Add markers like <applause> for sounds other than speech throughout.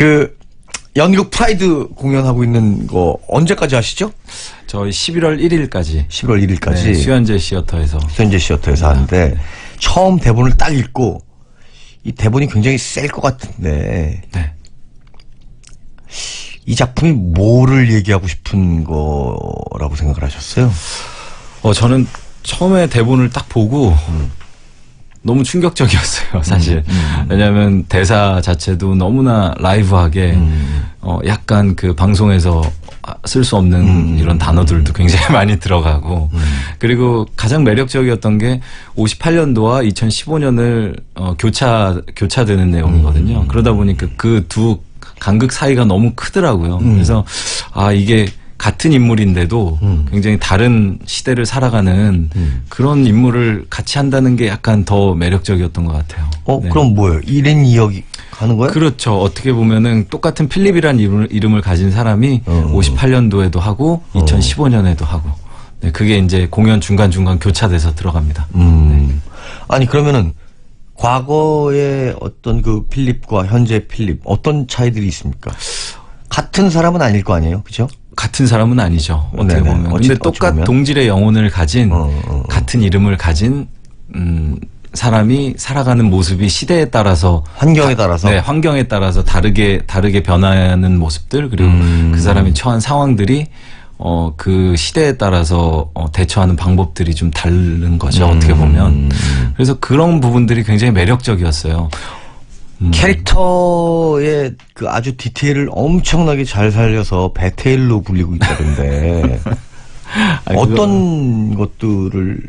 그 연극 프라이드 공연하고 있는 거 언제까지 하시죠? 저희 11월 1일까지 11월 1일까지 네, 수연제 시어터에서 현재 시어터에서 하는데 처음 대본을 딱 읽고 이 대본이 굉장히 셀 것 같은데 네. 이 작품이 뭐를 얘기하고 싶은 거라고 생각을 하셨어요? 어 저는 처음에 대본을 딱 보고 너무 충격적이었어요, <laughs> 사실. 왜냐하면 대사 자체도 너무나 라이브하게 어 약간 그 방송에서 쓸 수 없는 이런 단어들도 굉장히 <laughs> 많이 들어가고. 그리고 가장 매력적이었던 게 58년도와 2015년을 어 교차 교차되는 내용이거든요. 그러다 보니까 그 두 간극 사이가 너무 크더라고요. 그래서 아 이게 같은 인물인데도 굉장히 다른 시대를 살아가는 그런 인물을 같이 한다는 게 약간 더 매력적이었던 것 같아요. 어 네. 그럼 뭐예요? 1인 2역이 가는 거예요? 그렇죠. 어떻게 보면은 똑같은 필립이라는 이름을, 이름 을 가진 사람이 어. 58년도에도 하고 2015년에도 하고 네, 그게 이제 공연 중간중간 교차돼서 들어갑니다. 음. 아니 그러면은 과거의 어떤 그 필립과 현재 필립 어떤 차이들이 있습니까? 같은 사람은 아닐 거 아니에요, 그죠? 같은 사람은 아니죠. 어떻게 네네. 보면. 근데 똑같 보면. 동질의 영혼을 가진 어, 어, 어. 같은 이름을 가진 음 사람이 살아가는 모습이 시대에 따라서 환경에 따라서 네, 환경에 따라서 다르게 다르게 변하는 모습들 그리고 음. 그 사람이 처한 상황들이 어 그 시대에 따라서 어, 대처하는 방법들이 좀 다른 거죠. 음. 어떻게 보면. 그래서 그런 부분들이 굉장히 매력적이었어요. 음. 캐릭터의 그 아주 디테일을 엄청나게 잘 살려서 베테일로 불리고 있다던데 <laughs> 아니, 어떤 것들을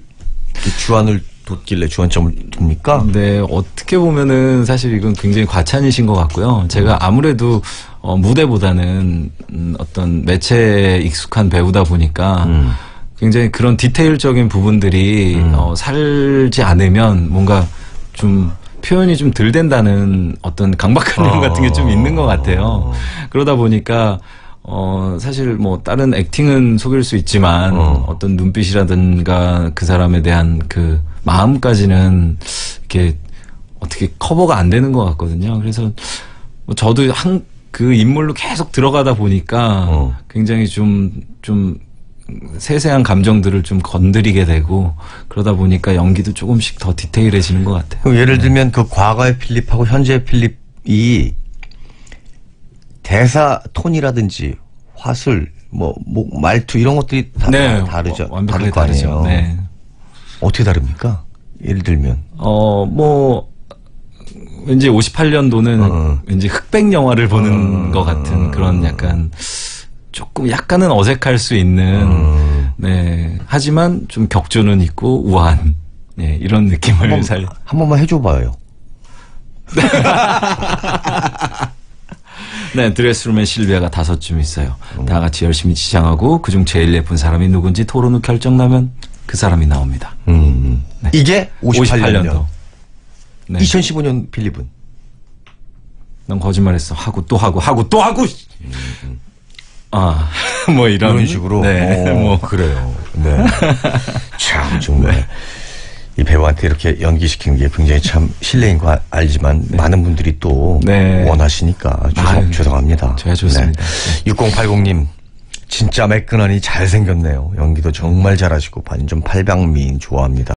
이렇게 주안을 뒀길래 주안점을 둡니까? 네, 어떻게 보면은 사실 이건 굉장히 과찬이신 것 같고요. 제가 아무래도 어, 무대보다는 음, 어떤 매체에 익숙한 배우다 보니까 음. 굉장히 그런 디테일적인 부분들이 어, 살지 않으면 뭔가 좀 표현이 좀 덜 된다는 어떤 강박관념 어. 같은 게 좀 있는 것 같아요. 그러다 보니까 어 사실 뭐 다른 액팅은 속일 수 있지만 어. 어. 떤 눈빛이라든가 그 사람에 대한 그 마음까지는 이렇게 어떻게 커버가 안 되는 것 같거든요. 그래서 뭐 저도 한 그 인물로 계속 들어가다 보니까 어. 굉장히 좀 좀 세세한 감정들을 좀 건드리게 되고 그러다 보니까 연기도 조금씩 더 디테일해지는 것 같아요. 예를 들면 그 과거의 필립하고 현재의 필립이 대사 톤이라든지 화술 뭐, 뭐 말투 이런 것들이 다, 다 다르죠. 어, 완벽하게 다를 거 아니에요. 네. 어떻게 다릅니까? 예를 들면 어, 뭐, 왠지 58년도는 어. 왠지 흑백 영화를 보는 것 같은 그런 약간 조금 약간은 어색할 수 있는, 어. 네. 하지만 좀 격조는 있고 우아한, 네, 이런 느낌을 한 번, 살. 한 번만 해줘봐요. <laughs> 네, 드레스룸에 실비아가 다섯쯤 있어요. 다 같이 열심히 지장하고 그중 제일 예쁜 사람이 누군지 토론 후 결정 나면 그 사람이 나옵니다. 음. 이게 58년 도. 네. 2015년 필립은 넌 거짓말했어. 하고 또 하고 하고 또 하고. 아, <laughs> 뭐 이런 이런 식으로. 네, 어, <laughs> 뭐 그래요. 네. <laughs> 참 정말 이 배우한테 이렇게 연기시키는 게 굉장히 참 실례인 거 아- 알지만 많은 분들이 또 네. 원하시니까 죄송, 죄송합니다. 저야 좋습니다. 네. 6080님 진짜 매끈하니 잘생겼네요. 연기도 정말 잘하시고 반전 팔방미인 좋아합니다.